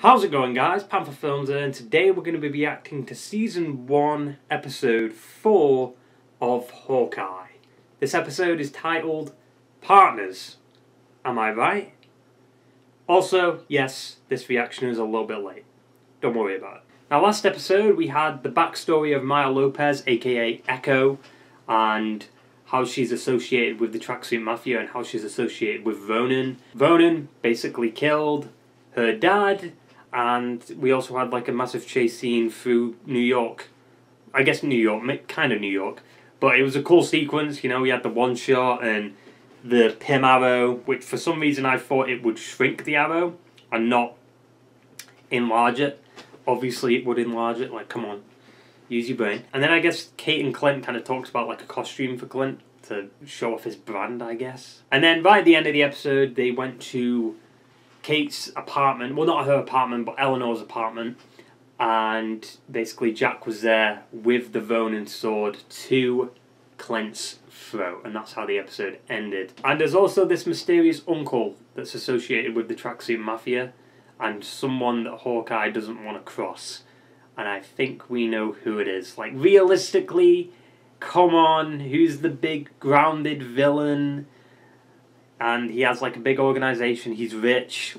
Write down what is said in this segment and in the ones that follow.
How's it going, guys? Panther Films and today we're going to be reacting to Season 1, Episode 4 of Hawkeye. This episode is titled Partners. Am I right? Also, yes, this reaction is a little bit late. Don't worry about it. Now, last episode we had the backstory of Maya Lopez, aka Echo, and how she's associated with the Tracksuit Mafia and how she's associated with Ronin. Ronin basically killed her dad, and we also had like a massive chase scene through New York. I guess New York, kind of New York, but it was a cool sequence. You know, we had the one shot and the Pym arrow, which for some reason I thought it would shrink the arrow and not enlarge it. Obviously, it would enlarge it. Like, come on, use your brain. And then I guess Kate and Clint kind of talks about like a costume for Clint to show off his brand, I guess. And then right at the end of the episode, they went to Kate's apartment. Well, not her apartment, but Eleanor's apartment. And basically, Jack was there with the Ronin sword to Clint's throat, and that's how the episode ended. And there's also this mysterious uncle that's associated with the Tracksuit Mafia, and someone that Hawkeye doesn't want to cross. And I think we know who it is. Like, realistically, come on, who's the big grounded villain? And he has like a big organization, he's rich,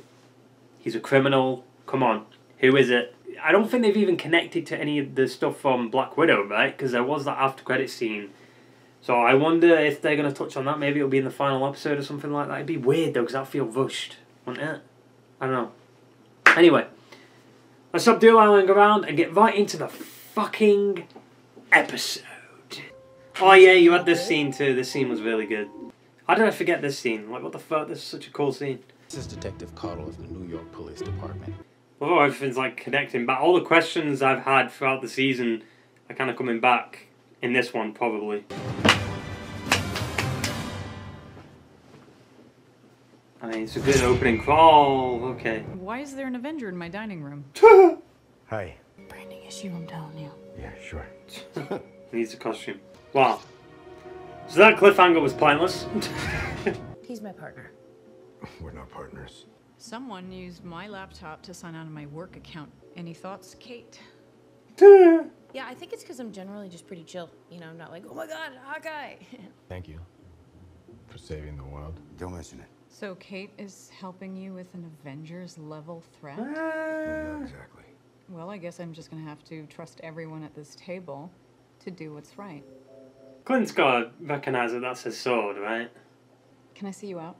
he's a criminal. Come on, who is it? I don't think they've even connected to any of the stuff from Black Widow, right? Because there was that after credit scene. So I wonder if they're going to touch on that. Maybe it'll be in the final episode or something like that. It'd be weird though, because that'd feel rushed, wouldn't it? I don't know. Anyway, let's stop doodling around and get right into the fucking episode. Oh yeah, you had this scene too. This scene was really good. How did I forget this scene? Like, what the fuck? This is such a cool scene. This is Detective Cottle of the New York Police Department. Oh, everything's like connecting but All the questions I've had throughout the season are kind of coming back in this one, probably. I mean, it's a good opening crawl. Okay. Why is there an Avenger in my dining room? Hi. Branding issue, I'm telling you. Yeah, sure. Needs a costume. Wow. So that cliffhanger was pointless. He's my partner. We're not partners. Someone used my laptop to sign out of my work account. Any thoughts, Kate? Yeah, I think it's because I'm generally just pretty chill. You know, I'm not like, oh my god, Hawkeye. Thank you for saving the world. Don't mention it. So Kate is helping you with an Avengers level threat? Ah. Not exactly. Well, I guess I'm just gonna have to trust everyone at this table to do what's right. Clint's got to recognize that that's his sword, right? Can I see you out?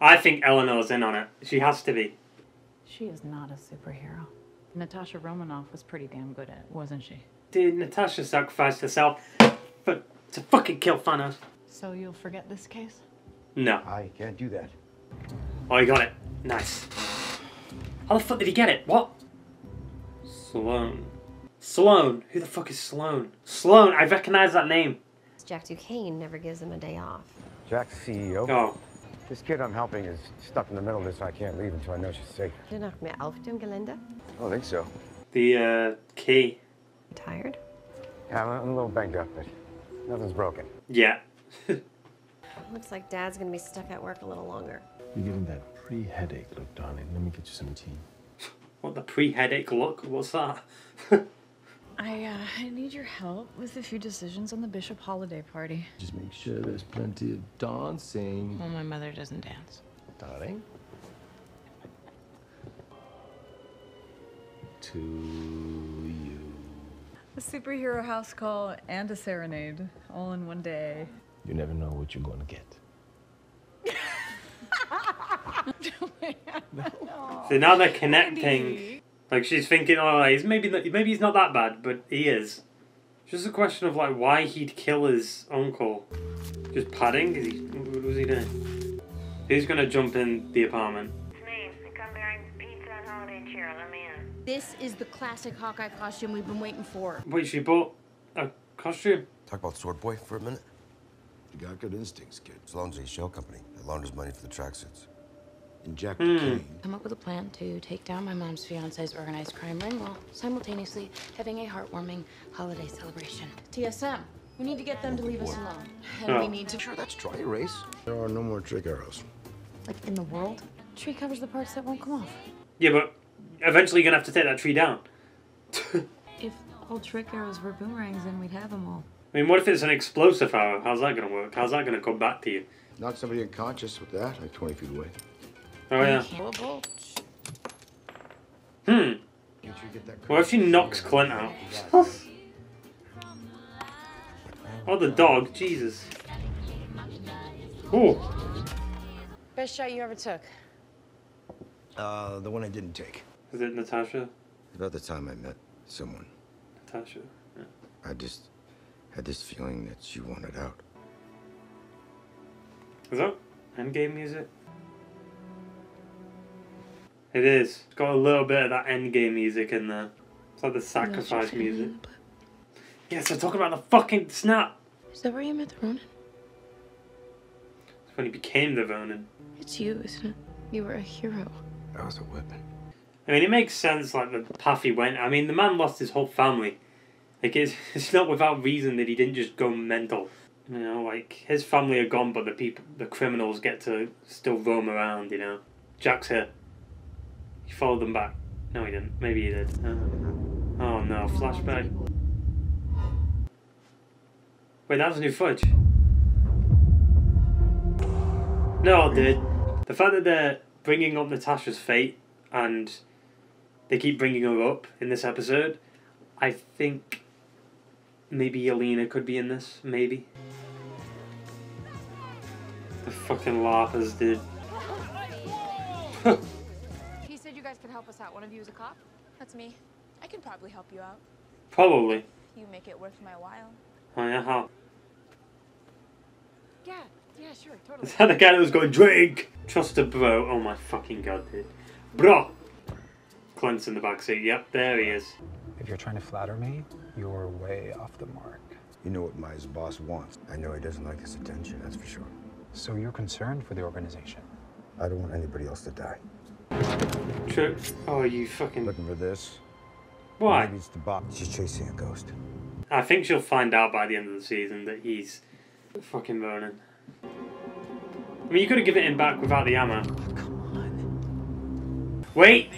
I think Eleanor's in on it. She has to be. She is not a superhero. Natasha Romanoff was pretty damn good at it, wasn't she? Did Natasha sacrifice herself for, to fucking kill Thanos? So you'll forget this case? No. I can't do that. Oh, you got it. Nice. How the fuck did he get it? What? Sloan. Sloan. Who the fuck is Sloan? Sloan. I recognize that name. Jack Duquesne never gives him a day off. Jack's CEO. Oh. This kid I'm helping is stuck in the middle of this. I can't leave until I know she's safe. Du nog meer auf dem Gelände? I don't think so. The uh, key. Tired? Yeah, I'm a little banged up, but nothing's broken. Yeah. Looks like Dad's gonna be stuck at work a little longer. You're getting that pre-headache look, darling. Let me get you some tea. what the pre-headache look? What's that? I, uh, I need your help with a few decisions on the Bishop holiday party. Just make sure there's plenty of dancing. Well, my mother doesn't dance. Darling. To you. A superhero house call and a serenade, all in one day. You never know what you're gonna get. So now they're connecting. Like she's thinking, oh, he's maybe not, maybe he's not that bad, but he is. It's just a question of like why he'd kill his uncle. Just padding? Is he, what was he doing? Who's gonna jump in the apartment? It's me. I come bearing pizza and holiday cheer. Let me in. This is the classic Hawkeye costume we've been waiting for. Wait, she bought a costume? Talk about Sword Boy for a minute. You got good instincts, kid. Sloan's a shell company that launders money for the tracksuits. And Jack Duquesne. come up with a plan to take down my mom's fiance's organized crime ring while simultaneously having a heartwarming holiday celebration. TSM. We need to get them to leave us alone. And Oh. we need to. Sure, that's dry erase. There are no more trick arrows. Like in the world, tree covers the parts that won't come off. Yeah, but eventually you're gonna have to take that tree down. If all trick arrows were boomerangs, then we'd have them all. I mean, what if it's an explosive arrow? How's that gonna work? How's that gonna come back to you? Knock somebody unconscious with that, like 20 feet away. Oh yeah. Can't- Hmm. Make sure you get that What if she knocks Clint out? oh, the dog. Jesus. Oh. Best shot you ever took. Uh, the one I didn't take. Is it Natasha? About the time I met someone, Natasha. Yeah. I just had this feeling that she wanted out. Is that endgame music? It is. It's got a little bit of that endgame music in there. It's like the sacrifice music. Yeah, so talking about the fucking snap. Is that where you met the Ronin? It's when he became the Ronin. It's you, isn't it? You were a hero. That was a weapon. I mean, it makes sense, like, the path he went. I mean, the man lost his whole family. Like, it's, it's not without reason that he didn't just go mental. You know, like, his family are gone, but the people, the criminals get to still roam around, you know. Jack's here. He followed them back. No, he didn't. Maybe he did. Uh, oh, no. Flashback. Wait, that was a new footage. No, dude. The fact that they're bringing up Natasha's fate and they keep bringing her up in this episode, I think maybe Yelena could be in this. Maybe. The fucking laughers, dude. help us out. One of you is a cop? That's me. I can probably help you out. Probably. You make it worth my while. Oh yeah, how? Yeah, yeah, sure, totally. Is that the guy that was going drink? Trust a bro. Oh my fucking god, dude. Bro. Clint's in the backseat. Yep, there he is. If you're trying to flatter me, you're way off the mark. You know what my boss wants. I know he doesn't like his attention, that's for sure. So you're concerned for the organization. I don't want anybody else to die. True. Oh, you fucking. Looking for this? Why? Maybe it's the box. She's chasing a ghost. I think she'll find out by the end of the season that he's fucking Ronin. I mean, you could have given him back without the ammo. Come on. Wait!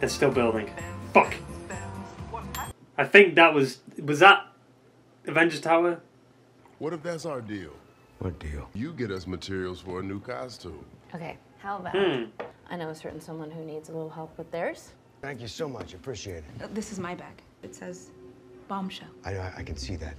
They're still building. Fuck! I think that was. Was that Avengers Tower? What if that's our deal? What deal? You get us materials for a new costume. Okay, how about Hmm. I know a certain someone who needs a little help with theirs. Thank you so much. Appreciate it. Uh, This is my bag. It says bombshell. I I, I can see that.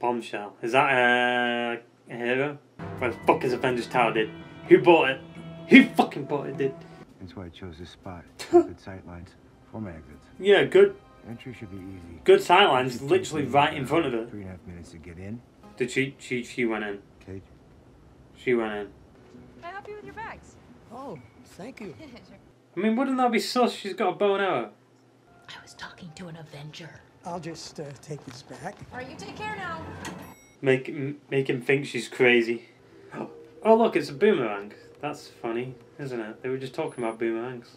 Bombshell. Is that uh, a hero? Where the fuck is Avengers Tower, dude? Who bought it? Who fucking bought it, dude? That's why I chose this spot. Good sight lines for my exits. Yeah, good. Entry should be easy. Good sightlines, literally right in front of it. Three and a half minutes to get in. Did she? She she went in. Kate. She went in. Can I help you with your bags? Oh, thank you. I mean, wouldn't that be sus? She's got a bow and arrow. I was talking to an Avenger. I'll just uh, take this back. All right, you take care now. Make m- make him think she's crazy. Oh look, it's a boomerang. That's funny, isn't it? They were just talking about boomerangs.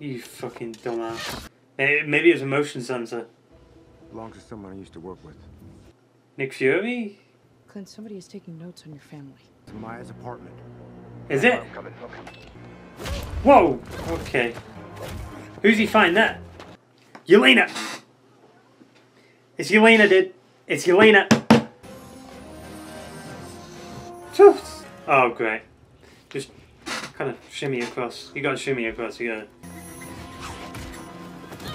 You fucking dumbass. Maybe, maybe it's a motion sensor. Belongs to someone I used to work with. Nick Fury? Clint, somebody is taking notes on your family. It's Maya's apartment. Is it? I'm coming. I'm coming. Whoa! Okay. Who's he find that? Yelena! It's Yelena, dude. It's Yelena. Oh, great. Just kind of shimmy across. You gotta shimmy across. You gotta.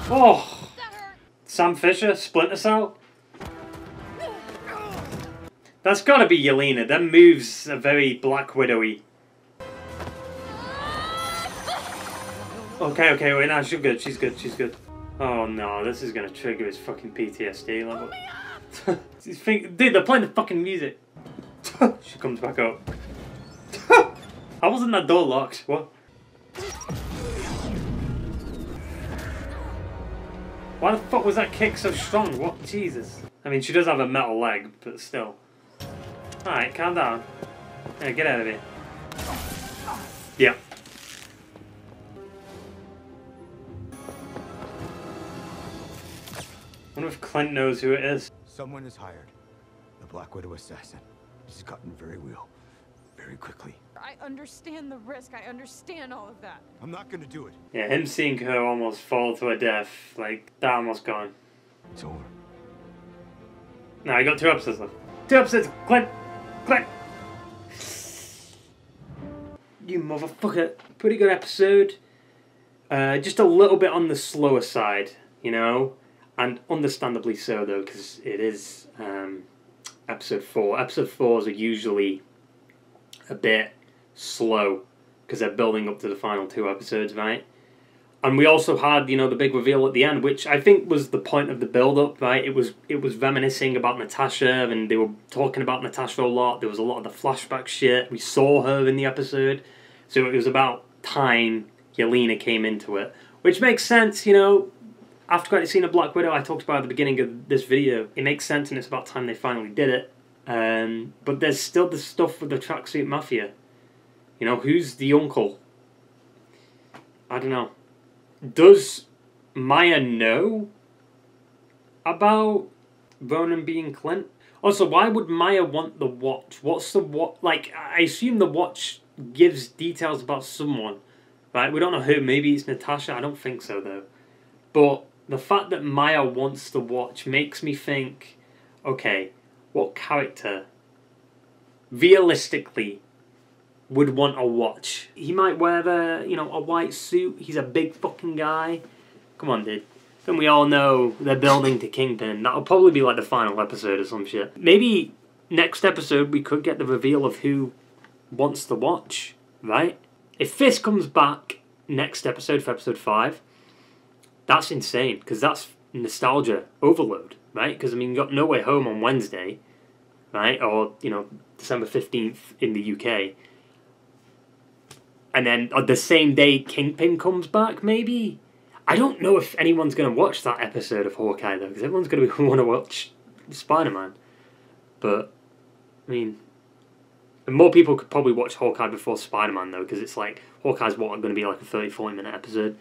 Oh! Sam Fisher, Splinter Cell. That's gotta be Yelena. Them moves are very Black Widowy. Okay, okay, wait, no, she's good, she's good, she's good. Oh no, this is gonna trigger his fucking PTSD level. Think- Dude, they're playing the fucking music. she comes back up. How wasn't that door locked? What? Why the fuck was that kick so strong? What? Jesus. I mean, she does have a metal leg, but still. Alright, calm down. Yeah, get out of here. Yeah. Wonder if Clint knows who it is. Someone is hired. The Black Widow assassin. She's gotten very real. Very very quickly. I understand the risk. I understand all of that. I'm not gonna do it. Yeah, him seeing her almost fall to her death, like, that almost gone. It's over. No, I got two episodes left. Two episodes! Clint! Clint! You motherfucker. Pretty good episode. Uh, just a little bit on the slower side, you know? And understandably so, though, because it is um, episode 4. Episode 4s are usually a bit slow because they're building up to the final two episodes, right? And we also had, you know, the big reveal at the end, which I think was the point of the build-up, right? It was it was reminiscing about Natasha, and they were talking about Natasha a lot. There was a lot of the flashback shit. We saw her in the episode, so it was about time Yelena came into it, which makes sense, you know. After getting seen a Black Widow, I talked about at the beginning of this video. It makes sense, and it's about time they finally did it. Um, but there's still the stuff with the tracksuit mafia. You know, who's the uncle? I don't know. Does Maya know about Ronin being Clint? Also, why would Maya want the watch? What's the watch? Like, I assume the watch gives details about someone, right? We don't know who. Maybe it's Natasha. I don't think so, though. But the fact that Maya wants the watch makes me think, okay, what character realistically would want a watch? He might wear the, you know, a white suit. He's a big fucking guy. Come on, dude. Then we all know they're building to Kingpin. That'll probably be like the final episode or some shit. Maybe next episode we could get the reveal of who wants the watch, right? If Fisk comes back next episode for episode 5, that's insane because that's nostalgia overload, right? Because I mean, you got No Way Home on Wednesday, right? Or, you know, December 15th in the UK. And then on the same day Kingpin comes back, maybe? I don't know if anyone's going to watch that episode of Hawkeye though, because everyone's going to want to watch Spider Man. But, I mean, more people could probably watch Hawkeye before Spider Man though, because it's like Hawkeye's what going to be like a 30 40 minute episode.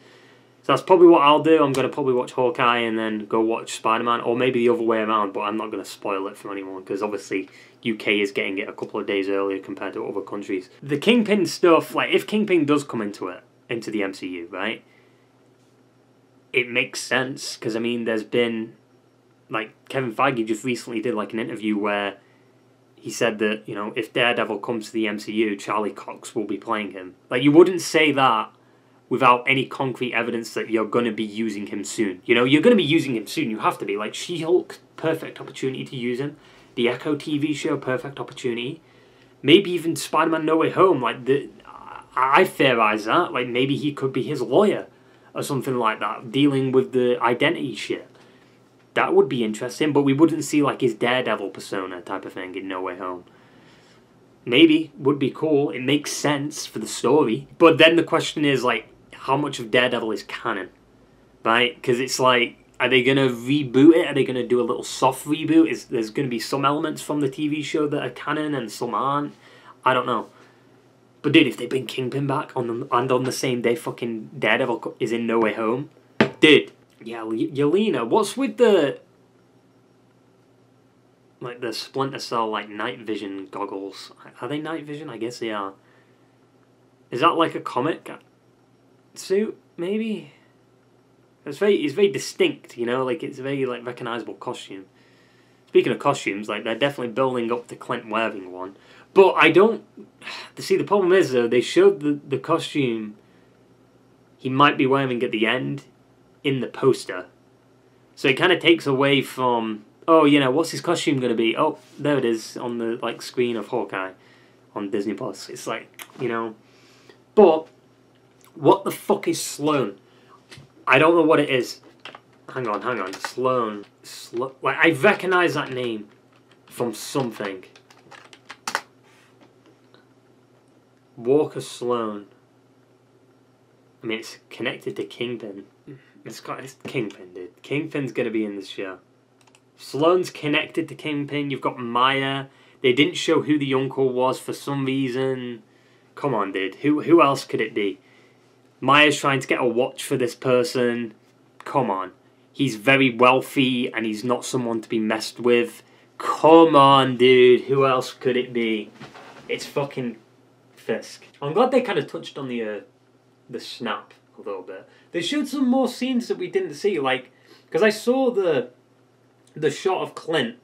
So that's probably what I'll do. I'm going to probably watch Hawkeye and then go watch Spider Man, or maybe the other way around, but I'm not going to spoil it for anyone because obviously UK is getting it a couple of days earlier compared to other countries. The Kingpin stuff, like if Kingpin does come into it, into the MCU, right? It makes sense because I mean, there's been like Kevin Feige just recently did like an interview where he said that you know if Daredevil comes to the MCU, Charlie Cox will be playing him. Like you wouldn't say that without any concrete evidence that you're going to be using him soon. You know, you're going to be using him soon. You have to be. Like She Hulk, perfect opportunity to use him. The Echo TV show, perfect opportunity. Maybe even Spider Man No Way Home. Like the, I theorize that. Like maybe he could be his lawyer or something like that, dealing with the identity shit. That would be interesting, but we wouldn't see like his Daredevil persona type of thing in No Way Home. Maybe would be cool. It makes sense for the story, but then the question is like, how much of Daredevil is canon, right? Because it's like, are they gonna reboot it? Are they gonna do a little soft reboot? Is there's gonna be some elements from the TV show that are canon and some aren't? I don't know. But dude, if they bring Kingpin back on the, and on the same day, fucking Daredevil is in No Way Home, dude. Yeah, Yelena. What's with the like the Splinter Cell like night vision goggles? Are they night vision? I guess they are. Is that like a comic suit? Maybe. It's very it's very distinct, you know. Like it's a very like recognizable costume. Speaking of costumes, like they're definitely building up to Clint wearing one. But I don't. See, the problem is though they showed the the costume he might be wearing at the end in the poster, so it kind of takes away from oh you know what's his costume going to be? Oh there it is on the like screen of Hawkeye on Disney Plus. It's like you know, but what the fuck is Sloan? I don't know what it is. Hang on, hang on. Sloan. Slo like I recognize that name from something. Walker Sloan. I mean, it's connected to Kingpin. It's got it's Kingpin, dude. Kingpin's gonna be in this show. Sloan's connected to Kingpin. You've got Maya. They didn't show who the uncle was for some reason. Come on, dude. Who who else could it be? Maya's trying to get a watch for this person. Come on. He's very wealthy and he's not someone to be messed with. Come on, dude. Who else could it be? It's fucking Fisk. I'm glad they kind of touched on the uh, the snap a little bit. They showed some more scenes that we didn't see, like because I saw the the shot of Clint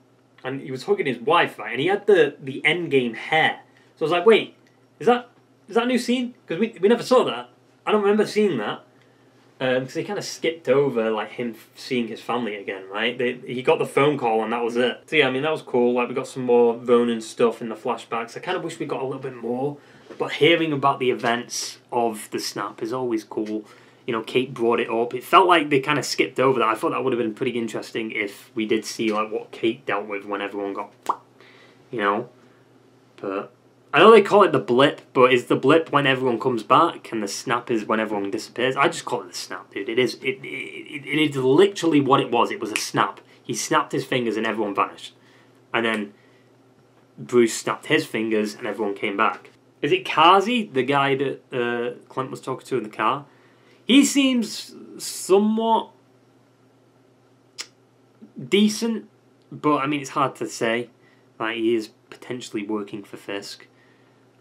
and he was hugging his wife, right? And he had the the Endgame hair. So I was like, wait, is that is that a new scene? Because we we never saw that. I don't remember seeing that. Um, because they kind of skipped over like him seeing his family again, right? They, he got the phone call and that was it. So yeah, I mean that was cool. Like we got some more Ronin stuff in the flashbacks. I kind of wish we got a little bit more, but hearing about the events of the snap is always cool. You know, Kate brought it up. It felt like they kind of skipped over that. I thought that would have been pretty interesting if we did see like what Kate dealt with when everyone got, you know. But I know they call it the blip, but is the blip when everyone comes back and the snap is when everyone disappears? I just call it the snap, dude. It is it, it, it is literally what it was. It was a snap. He snapped his fingers and everyone vanished. And then Bruce snapped his fingers and everyone came back. Is it Kazi, the guy that uh, Clint was talking to in the car? He seems somewhat decent, but I mean, it's hard to say. Like, he is potentially working for Fisk.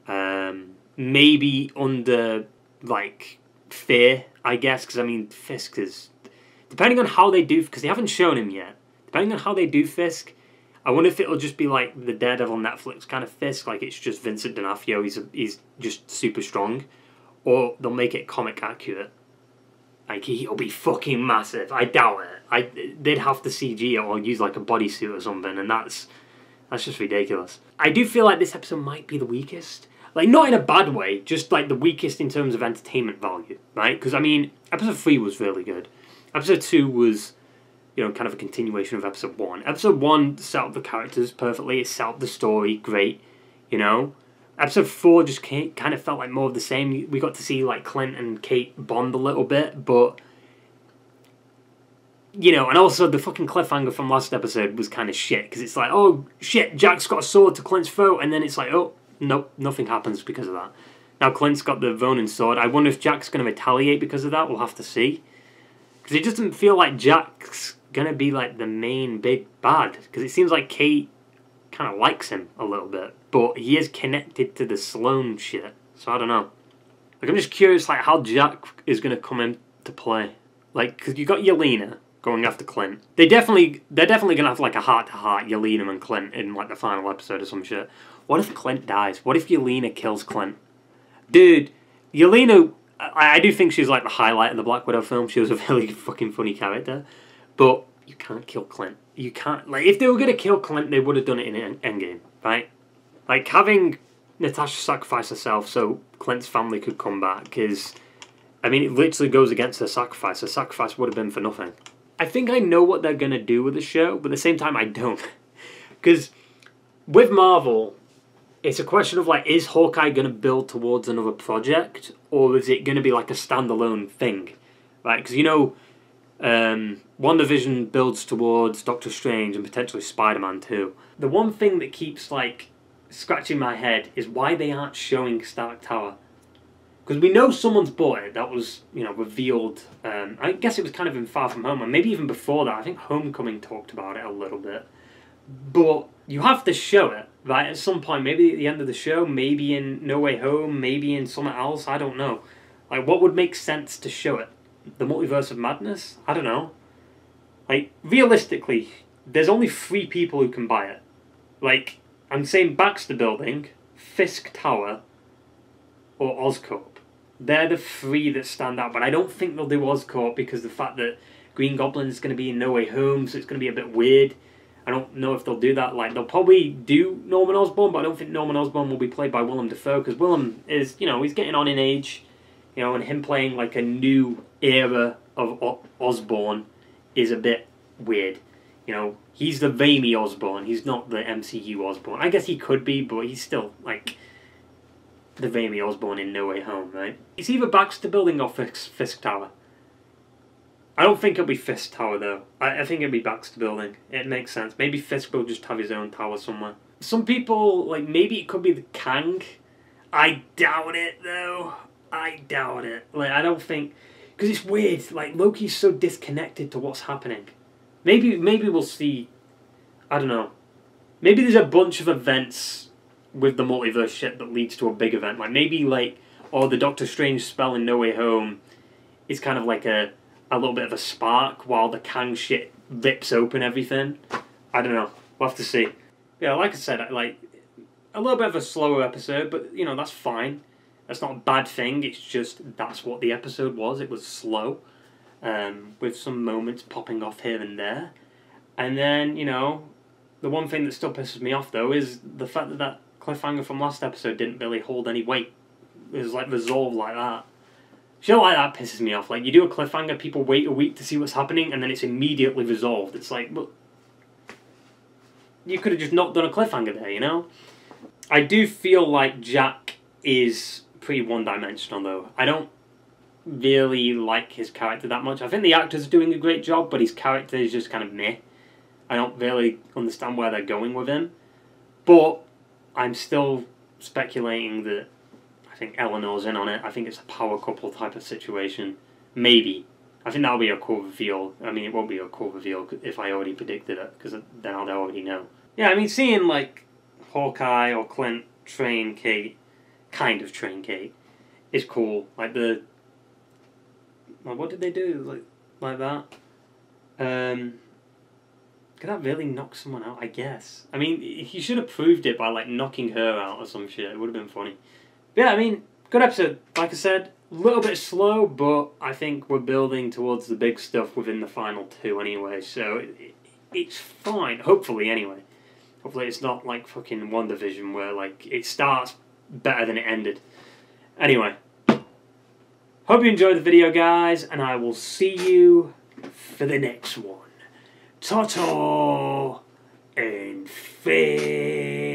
Um, maybe under, like, fear, I guess, because I mean, Fisk is. Depending on how they do, because they haven't shown him yet, depending on how they do Fisk, I wonder if it'll just be like the Daredevil Netflix kind of Fisk, like it's just Vincent D'Onofrio, he's, a, he's just super strong, or they'll make it comic accurate. Like he'll be fucking massive. I doubt it. I they'd have to CG it or use like a bodysuit or something, and that's that's just ridiculous. I do feel like this episode might be the weakest. Like not in a bad way, just like the weakest in terms of entertainment value, right? Because I mean, episode three was really good. Episode two was, you know, kind of a continuation of episode one. Episode one set up the characters perfectly. It set up the story great, you know. Episode four just kind of felt like more of the same. We got to see like Clint and Kate bond a little bit, but you know, and also the fucking cliffhanger from last episode was kind of shit because it's like, oh shit, Jack's got a sword to Clint's throat, and then it's like, oh nope, nothing happens because of that. Now Clint's got the Ronin sword. I wonder if Jack's going to retaliate because of that. We'll have to see. Because it doesn't feel like Jack's going to be like the main big bad. Because it seems like Kate kind of likes him a little bit. But he is connected to the Sloan shit. So I don't know. Like I'm just curious like how Jack is going to come into play. Like, because you got Yelena going after Clint. They definitely, they're definitely going to have like a heart-to-heart Yelena and Clint in like the final episode or some shit. What if Clint dies? What if Yelena kills Clint? Dude, Yelena, I, I do think she's like the highlight of the Black Widow film. She was a really fucking funny character. But you can't kill Clint. You can't, like, if they were going to kill Clint, they would have done it in Endgame, right? Like, having Natasha sacrifice herself so Clint's family could come back is, I mean, it literally goes against her sacrifice. Her sacrifice would have been for nothing. I think I know what they're going to do with the show, but at the same time, I don't. Because with Marvel, it's a question of like, is Hawkeye going to build towards another project, or is it going to be like a standalone thing, right? Because you know, um, WandaVision builds towards Doctor Strange and potentially Spider Man too. The one thing that keeps like scratching my head is why they aren't showing Stark Tower. Because we know someone's bought it. That was, you know, revealed. Um, I guess it was kind of in Far From Home, and maybe even before that. I think Homecoming talked about it a little bit. But you have to show it right at some point maybe at the end of the show maybe in no way home maybe in something else i don't know. Like what would make sense to show it? The multiverse of madness? I don't know. Like realistically there's only three people who can buy it. Like i'm saying baxter building fisk tower or oscorp. They're the three that stand out but i don't think they'll do oscorp because the fact that green goblin is going to be in no way home so it's going to be a bit weird I don't know if they'll do that. Like they'll probably do Norman Osborn, but I don't think Norman Osborn will be played by Willem Dafoe because Willem is, you know, he's getting on in age, you know, and him playing like a new era of o- Osborn is a bit weird. You know, he's the Raimi Osborn. He's not the MCU Osborn. I guess he could be, but he's still like the Raimi Osborn in No Way Home, right? It's either Baxter Building or Fisk, Fisk Tower. I don't think it'll be Fisk Tower though. I, I think it'll be Baxter Building. It makes sense. Maybe Fisk will just have his own tower somewhere. Some people like maybe it could be the Kang. I doubt it though. I doubt it. Like I don't think because it's weird. Like Loki's so disconnected to what's happening. Maybe maybe we'll see. I don't know. Maybe there's a bunch of events with the multiverse shit that leads to a big event. Like maybe like or the Doctor Strange spell in No Way Home is kind of like a a little bit of a spark while the Kang shit rips open everything. I don't know. We'll have to see. Yeah, like I said, like a little bit of a slower episode, but you know that's fine. That's not a bad thing. It's just that's what the episode was. It was slow, um, with some moments popping off here and there, and then you know, the one thing that still pisses me off though is the fact that that cliffhanger from last episode didn't really hold any weight. It was like resolved like that. Shit like that pisses me off. Like you do a cliffhanger, people wait a week to see what's happening, and then it's immediately resolved. It's like, well, you could have just not done a cliffhanger there, you know. I do feel like Jack is pretty one-dimensional though. I don't really like his character that much. I think the actor's are doing a great job, but his character is just kind of meh. I don't really understand where they're going with him. But I'm still speculating that I think Eleanor's in on it. I think it's a power couple type of situation. Maybe. I think that'll be a cool reveal. I mean, it won't be a cool reveal if I already predicted it, because then I'll already know. Yeah, I mean, seeing, like, Hawkeye or Clint train Kate, kind of train Kate, is cool. Like, the... Like, what did they do? Like, like that? Um... Could that really knock someone out? I guess. I mean, he should have proved it by, like, knocking her out or some shit. It would have been funny. Yeah, I mean, good episode. Like I said, a little bit slow, but I think we're building towards the big stuff within the final two anyway, so it, it, it's fine. Hopefully, anyway. Hopefully, it's not like fucking WandaVision where, like, it starts better than it ended. Anyway. Hope you enjoyed the video, guys, and I will see you for the next one. Ta-ta! And fair.